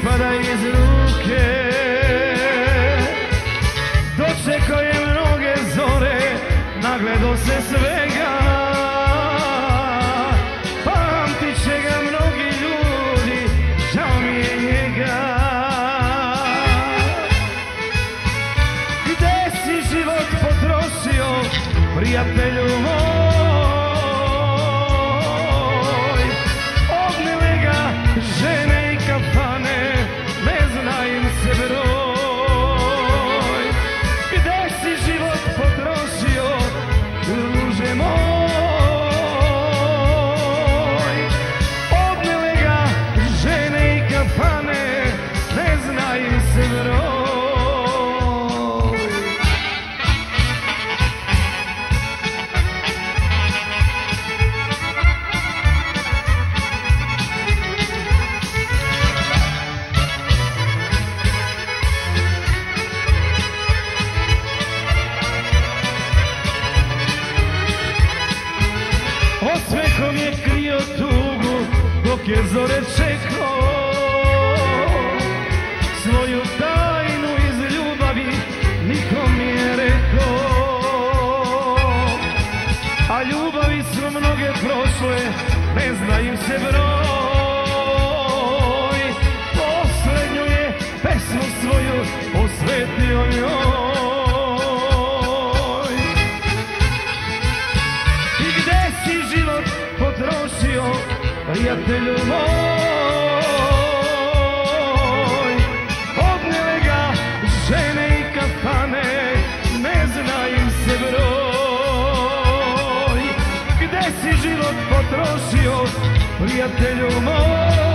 ispada iz mnoge zore, nagledo se svega. Pamtit će ga mnogi ljudi, žao mi je njega. Gde si život potrošio, prijatelju je zore čekao Svoju tajnu iz ljubavi nikom nije rekao A ljubavi su mnoge prošle, ne znaju se broj prijatelju moj? Obnile ga žene i kafane, ne zna im se broj. Gde si život potrošio, prijatelju moj?